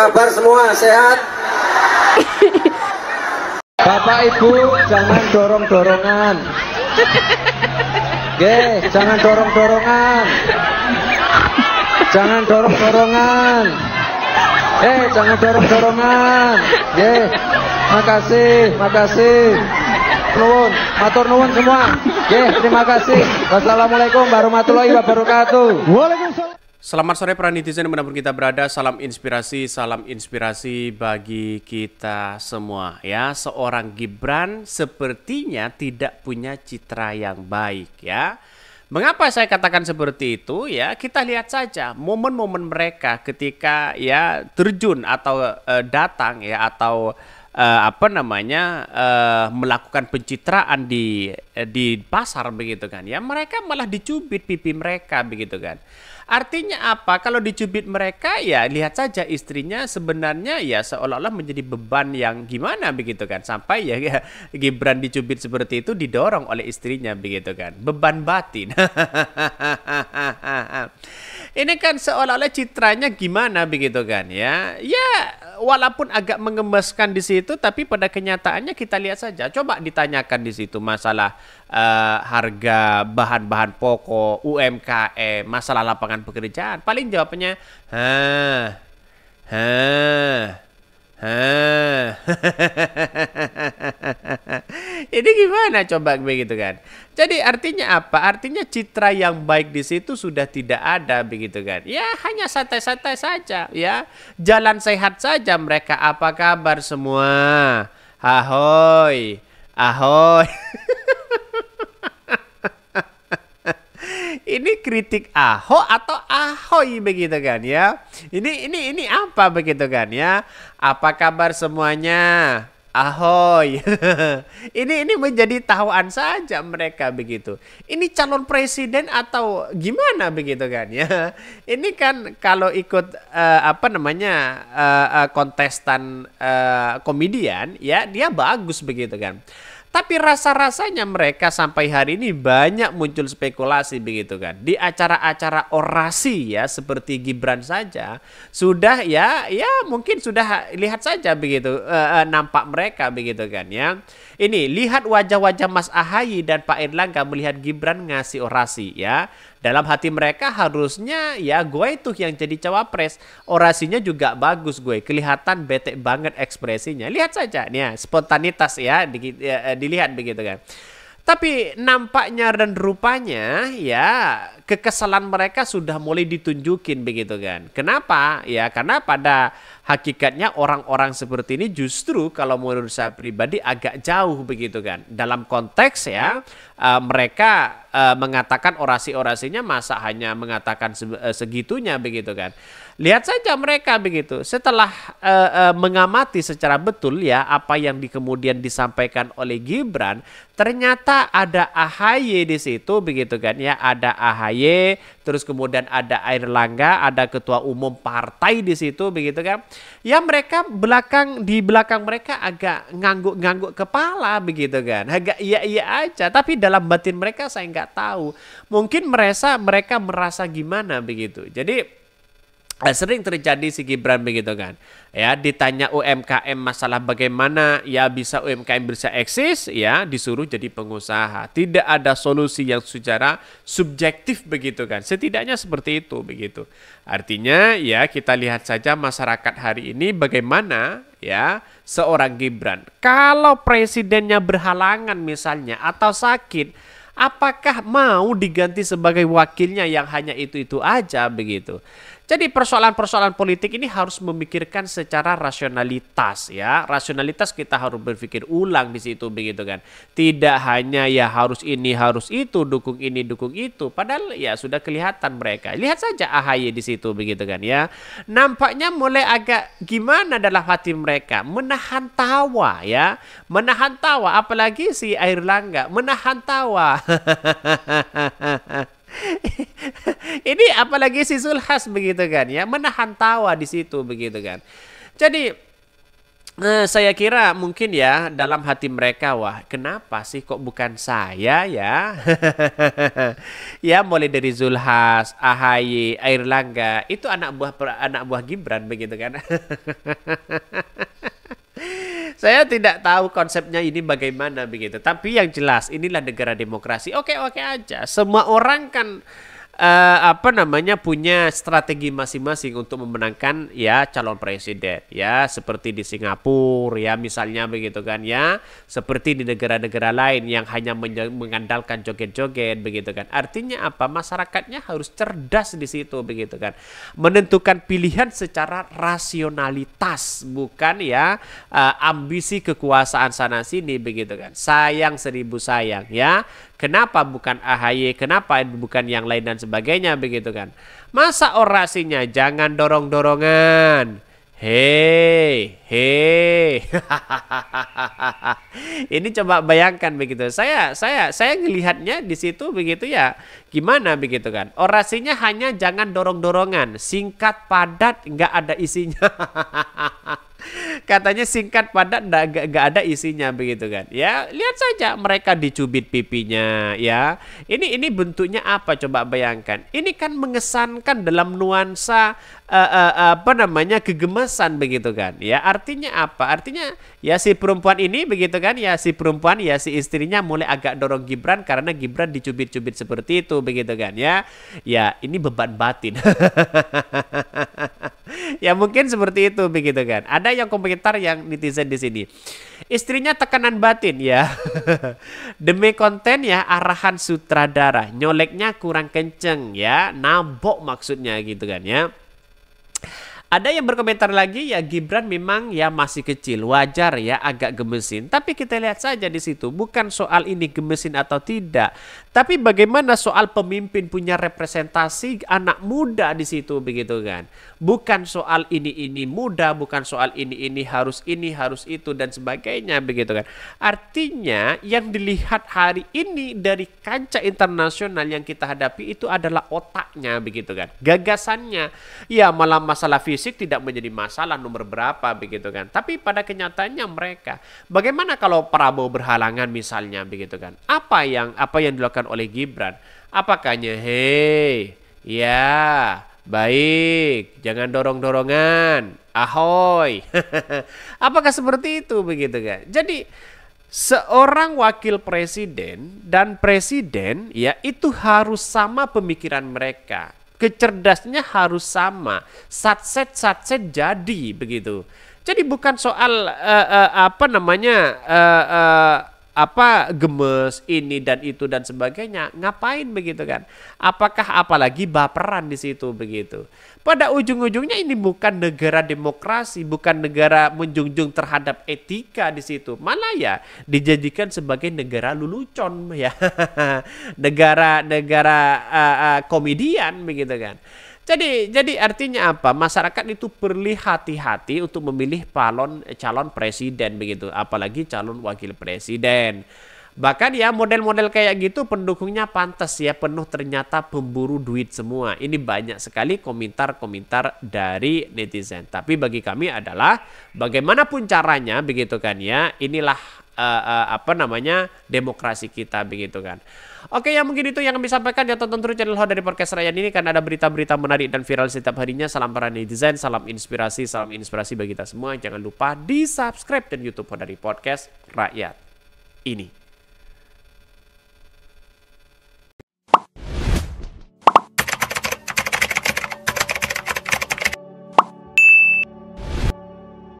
kabar semua? Sehat? Bapak Ibu jangan dorong-dorongan. Ge, jangan dorong-dorongan. Jangan dorong-dorongan. Eh, jangan dorong-dorongan. Ge. Makasih, makasih. Nuwun, matur nuwun semua. Ge, terima kasih. Wassalamualaikum warahmatullahi wabarakatuh. Waalaikumsalam. Selamat sore para netizen di mana pun kita berada, salam inspirasi, salam inspirasi bagi kita semua ya. Seorang Gibran sepertinya tidak punya citra yang baik ya. Mengapa saya katakan seperti itu ya? Kita lihat saja momen-momen mereka ketika ya terjun atau eh, datang ya atau eh, apa namanya eh, melakukan pencitraan di eh, di pasar begitu kan ya. Mereka malah dicubit pipi mereka begitu kan. Artinya apa? Kalau dicubit mereka ya lihat saja istrinya sebenarnya ya seolah-olah menjadi beban yang gimana begitu kan. Sampai ya, ya Gibran dicubit seperti itu didorong oleh istrinya begitu kan. Beban batin. Ini kan seolah-olah citranya gimana begitu kan ya. Ya walaupun agak mengemaskan di situ tapi pada kenyataannya kita lihat saja. Coba ditanyakan di situ masalah eh, harga bahan-bahan pokok, UMKM, masalah lapangan pekerjaan. Paling jawabannya, hah, hah, hah. Ini gimana coba begitu kan? Jadi artinya apa? Artinya citra yang baik di situ sudah tidak ada begitu kan? Ya hanya santai-santai saja ya. Jalan sehat saja mereka. Apa kabar semua? Ahoy. Ahoy. ini kritik Ahok atau Ahoy begitu kan ya? Ini ini ini apa begitu kan ya? Apa kabar semuanya? Ahoy. ini ini menjadi tahuan saja mereka begitu. Ini calon presiden atau gimana begitu kan ya? Ini kan kalau ikut eh, apa namanya eh, kontestan eh, komedian ya dia bagus begitu kan. Tapi rasa-rasanya mereka sampai hari ini banyak muncul spekulasi begitu kan. Di acara-acara orasi ya seperti Gibran saja sudah ya ya mungkin sudah lihat saja begitu eh, nampak mereka begitu kan ya. Ini lihat wajah-wajah Mas Ahayi dan Pak Erlangga melihat Gibran ngasih orasi ya. Dalam hati mereka harusnya ya gue itu yang jadi cawapres. Orasinya juga bagus gue. Kelihatan bete banget ekspresinya. Lihat saja nih ya, spontanitas ya, di- ya, eh, dilihat begitu kan. Tapi nampaknya dan rupanya ya kekesalan mereka sudah mulai ditunjukin begitu kan. Kenapa? Ya karena pada hakikatnya orang-orang seperti ini justru kalau menurut saya pribadi agak jauh begitu kan. Dalam konteks ya eh, mereka eh, mengatakan orasi-orasinya masa hanya mengatakan eh, segitunya begitu kan. Lihat saja mereka begitu. Setelah eh, eh, mengamati secara betul ya apa yang di, kemudian disampaikan oleh Gibran, ternyata ada AHY di situ begitu kan ya. Ada AHY, terus kemudian ada Air Langga, ada ketua umum partai di situ begitu kan. Ya mereka belakang di belakang mereka agak ngangguk-ngangguk kepala begitu kan. Agak iya-iya aja, tapi dalam batin mereka saya nggak tahu. Mungkin merasa mereka merasa gimana begitu. Jadi sering terjadi si Gibran begitu kan. Ya ditanya UMKM masalah bagaimana ya bisa UMKM bisa eksis ya disuruh jadi pengusaha. Tidak ada solusi yang secara subjektif begitu kan. Setidaknya seperti itu begitu. Artinya ya kita lihat saja masyarakat hari ini bagaimana ya seorang Gibran. Kalau presidennya berhalangan misalnya atau sakit apakah mau diganti sebagai wakilnya yang hanya itu-itu aja begitu. Jadi persoalan-persoalan politik ini harus memikirkan secara rasionalitas ya. Rasionalitas kita harus berpikir ulang di situ begitu kan. Tidak hanya ya harus ini harus itu, dukung ini dukung itu. Padahal ya sudah kelihatan mereka. Lihat saja AHY di situ begitu kan ya. Nampaknya mulai agak gimana dalam hati mereka menahan tawa ya. Menahan tawa apalagi si Air Langga menahan tawa. Ini apalagi si Zulhas begitu kan ya, menahan tawa di situ begitu kan. Jadi Eh, saya kira mungkin ya dalam hati mereka wah kenapa sih kok bukan saya ya ya mulai dari Zulhas, Ahaye, Air Langga itu anak buah anak buah Gibran begitu kan saya tidak tahu konsepnya ini bagaimana begitu. Tapi yang jelas inilah negara demokrasi. Oke oke aja. Semua orang kan uh, apa namanya punya strategi masing-masing untuk memenangkan ya calon presiden ya. Seperti di Singapura ya misalnya begitu kan ya. Seperti di negara-negara lain yang hanya mengandalkan joget-joget begitu kan. Artinya apa? Masyarakatnya harus cerdas di situ begitu kan. Menentukan pilihan secara rasionalitas bukan ya uh, ambisi kekuasaan sana sini begitu kan. Sayang seribu sayang ya. Kenapa bukan AHY? Kenapa bukan yang lain dan sebagainya begitu kan? Masa orasinya jangan dorong-dorongan. Hei, hei. Ini coba bayangkan begitu. Saya saya saya ngelihatnya di situ begitu ya. Gimana begitu kan? Orasinya hanya jangan dorong-dorongan, singkat padat, nggak ada isinya. Katanya singkat padat gak, gak ada isinya begitu kan. Ya, lihat saja mereka dicubit pipinya ya. Ini ini bentuknya apa coba bayangkan. Ini kan mengesankan dalam nuansa uh, uh, apa namanya kegemasan begitu kan. Ya, artinya apa? Artinya ya si perempuan ini begitu kan ya si perempuan ya si istrinya mulai agak dorong Gibran karena Gibran dicubit-cubit seperti itu begitu kan ya. Ya, ini beban batin. ya mungkin seperti itu begitu kan. Ada yang komentar yang netizen di sini. Istrinya tekanan batin ya. Demi konten ya arahan sutradara. Nyoleknya kurang kenceng ya. Nabok maksudnya gitu kan ya. Ada yang berkomentar lagi ya Gibran memang ya masih kecil, wajar ya agak gemesin. Tapi kita lihat saja di situ bukan soal ini gemesin atau tidak, tapi bagaimana soal pemimpin punya representasi anak muda di situ begitu kan. Bukan soal ini ini muda, bukan soal ini ini harus ini harus itu dan sebagainya begitu kan. Artinya yang dilihat hari ini dari kancah internasional yang kita hadapi itu adalah otaknya begitu kan. Gagasannya ya malah masalah fisik fisik tidak menjadi masalah nomor berapa begitu kan. Tapi pada kenyataannya mereka bagaimana kalau Prabowo berhalangan misalnya begitu kan. Apa yang apa yang dilakukan oleh Gibran? Apakahnya hei ya baik jangan dorong-dorongan ahoy apakah seperti itu begitu kan jadi seorang wakil presiden dan presiden ya itu harus sama pemikiran mereka kecerdasnya harus sama. Satset satset jadi begitu. Jadi bukan soal uh, uh, apa namanya uh, uh, apa gemes ini dan itu dan sebagainya. Ngapain begitu kan? Apakah apalagi baperan di situ begitu? Pada ujung-ujungnya ini bukan negara demokrasi, bukan negara menjunjung terhadap etika di situ. Malah ya dijadikan sebagai negara lulucon ya. negara negara uh, komedian begitu kan. Jadi jadi artinya apa? Masyarakat itu perlu hati-hati untuk memilih calon calon presiden begitu, apalagi calon wakil presiden. Bahkan ya model-model kayak gitu pendukungnya pantas ya penuh ternyata pemburu duit semua. Ini banyak sekali komentar-komentar dari netizen. Tapi bagi kami adalah bagaimanapun caranya begitu kan ya. Inilah uh, uh, apa namanya demokrasi kita begitu kan. Oke yang mungkin itu yang kami sampaikan ya tonton terus channel Ho dari podcast Rayan ini karena ada berita-berita menarik dan viral setiap harinya. Salam para netizen, salam inspirasi, salam inspirasi bagi kita semua. Jangan lupa di subscribe dan YouTube Ho dari podcast Rakyat ini.